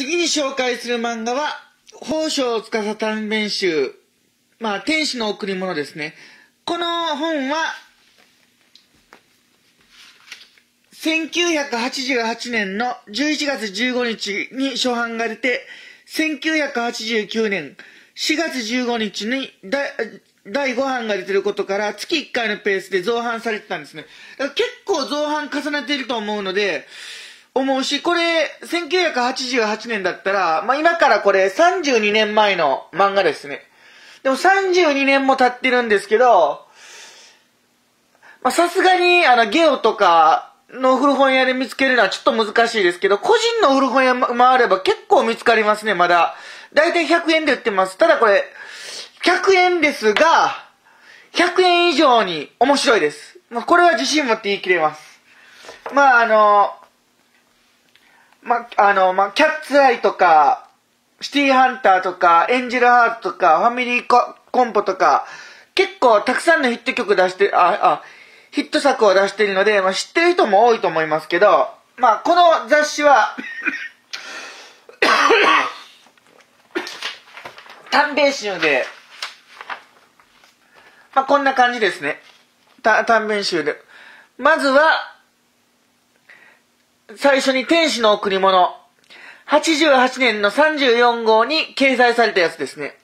次に紹介する漫画は、宝生司短編集、まあ、天使の贈り物ですね。この本は、1988年の11月15日に初版が出て、1989年4月15日に第5版が出てることから月1回のペースで増版されてたんですね。結構増版重ねていると思うので、思うし、これ、1988年だったら、まあ、今からこれ32年前の漫画ですね。でも32年も経ってるんですけど、ま、さすがに、あの、ゲオとかの古本屋で見つけるのはちょっと難しいですけど、個人の古本屋回れば結構見つかりますね、まだ。だいたい100円で売ってます。ただこれ、100円ですが、100円以上に面白いです。まあ、これは自信持って言い切れます。まあ、あの、ま、あの、ま、キャッツアイとか、シティハンターとか、エンジェルハートとか、ファミリーコンポとか、結構たくさんのヒット曲出して、あ、あ、ヒット作を出しているので、まあ、知ってる人も多いと思いますけど、まあ、この雑誌は 短編集で、まあ、こんな感じですね。短編集で。まずは、最初に天使の贈り物。88年の34号に掲載されたやつですね。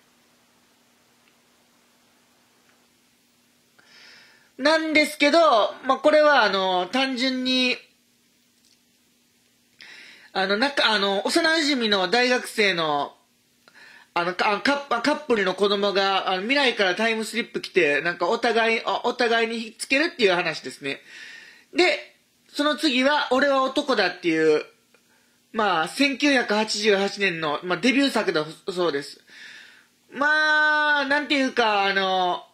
なんですけど、まあ、これはあの、単純に、あの、なんか、あの、幼馴染の大学生の、あの、カップルの子供が、あの未来からタイムスリップ来て、なんかお互い、お互いにひっつけるっていう話ですね。で、その次は、俺は男だっていう、まあ、1988年の、まあ、デビュー作だそうです。まあ、なんていうか、あの、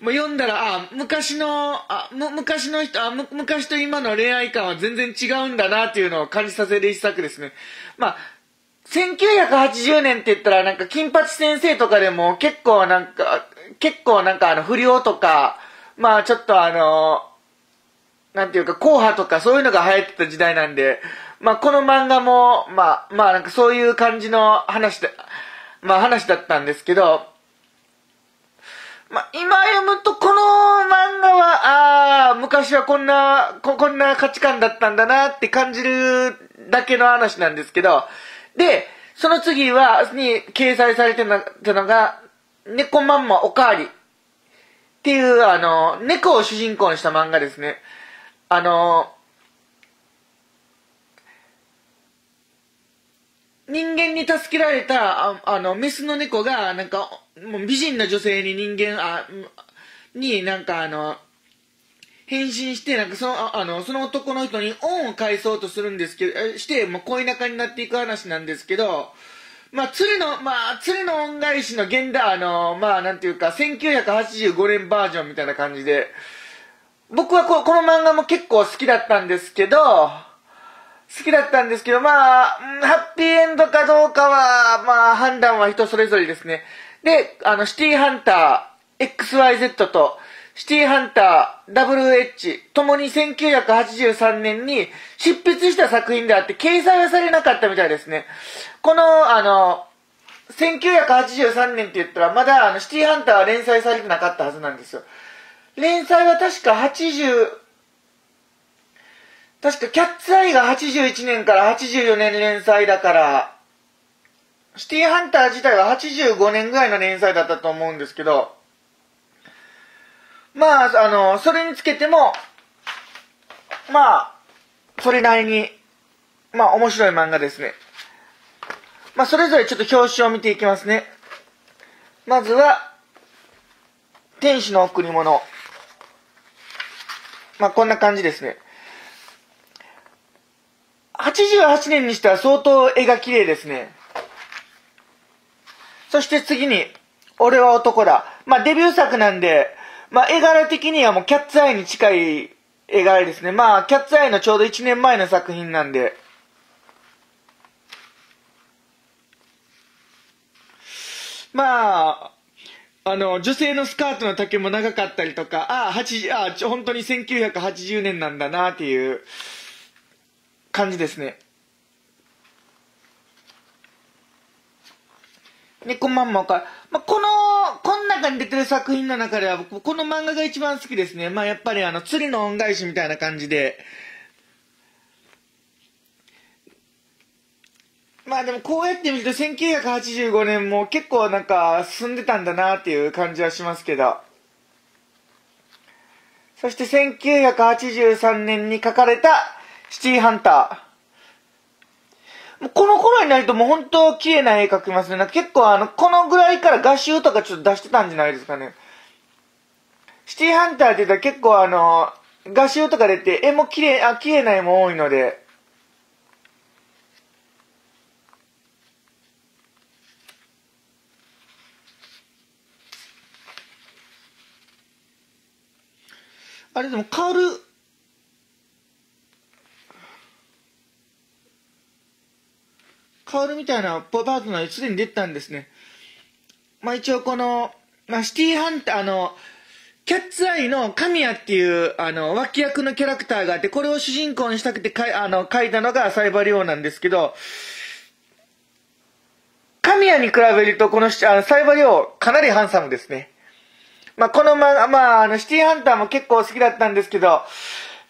もう読んだら、あ、昔の、あ、む、昔の人、あ、む、昔と今の恋愛観は全然違うんだなっていうのを感じさせる一作ですね。まあ、1980年って言ったらなんか金八先生とかでも結構なんか、結構なんかあの不良とか、まあちょっとあの、なんていうか、硬派とかそういうのが流行ってた時代なんで、まあこの漫画も、まあ、まあなんかそういう感じの話で、まあ話だったんですけど、まあ今読むとこの漫画は、ああ、昔はこんなこ、こんな価値観だったんだなって感じるだけの話なんですけど、で、その次は、に掲載されてたのが、猫まんまおかわりっていう、あの、猫を主人公にした漫画ですね。あの人間に助けられたああのメスの猫がなんかもう美人な女性に人間あになんかあの変身してなんかそのあのその男の人に恩を返そうとするんですけどしてもう恋仲になっていく話なんですけどまあ鶴のまあ鶴の恩返しの現代あのまあなんていうか1985年バージョンみたいな感じで僕はここの漫画も結構好きだったんですけど、好きだったんですけど、まあ、ハッピーエンドかどうかは、まあ、判断は人それぞれですね。で、あの、シティーハンター XYZ と、シティーハンター WH ともに1983年に執筆した作品であって掲載はされなかったみたいですね。この、あの、1983年って言ったらまだあのシティーハンターは連載されてなかったはずなんですよ。連載は確か80、確かキャッツアイが81年から84年連載だから、シティハンター自体は85年ぐらいの連載だったと思うんですけど、まあ、あの、それにつけても、まあ、それなりに、まあ、面白い漫画ですね。まあ、それぞれちょっと表紙を見ていきますね。まずは、天使の贈り物。まあ、こんな感じですね。88年にしては相当絵が綺麗ですね。そして次に、俺は男だ。まあ、デビュー作なんで、まあ、絵柄的にはもうキャッツアイに近い絵柄ですね。まあ、キャッツアイのちょうど1年前の作品なんで。まあ、あの、女性のスカートの丈も長かったりとか、ああ、八ああ、本当に1980年なんだなっていう感じですね。猫まんまか、まあ、この、こん中に出てる作品の中では僕、この漫画が一番好きですね。まあ、やっぱりあの、釣りの恩返しみたいな感じで、まあでもこうやって見ると1985年も結構なんか進んでたんだなっていう感じはしますけど。そして1983年に書かれたシティハンター。この頃になるともう本当綺麗な絵描きますね。なんか結構あの、このぐらいから画集とかちょっと出してたんじゃないですかね。シティハンターって言ったら結構あの、画集とか出て絵も綺麗、あ、綺麗な絵も多いので。あれでも、カール、カールみたいなパートナーすでに出たんですね。まあ一応この、まあシティハンター、あの、キャッツアイの神谷っていう、あの、脇役のキャラクターがあって、これを主人公にしたくてかい、あの、書いたのがサイバリオなんですけど、神谷に比べると、この、あのサイバリオ、かなりハンサムですね。まあ、この漫画、まあ、あの、シティハンターも結構好きだったんですけど、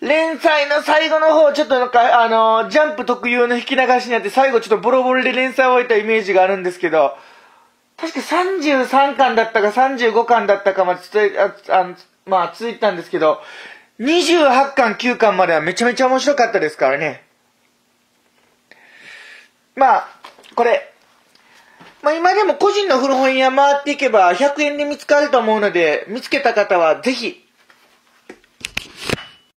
連載の最後の方、ちょっとなんか、あの、ジャンプ特有の引き流しになって、最後ちょっとボロボロで連載を終えたイメージがあるんですけど、確か33巻だったか35巻だったかまで続い、ああまあ、続いたんですけど、28巻9巻まではめちゃめちゃ面白かったですからね。まあ、これ、まあ今でも個人の古本屋回っていけば100円で見つかると思うので、見つけた方はぜひ